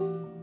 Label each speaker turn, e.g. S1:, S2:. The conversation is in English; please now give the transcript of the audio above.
S1: you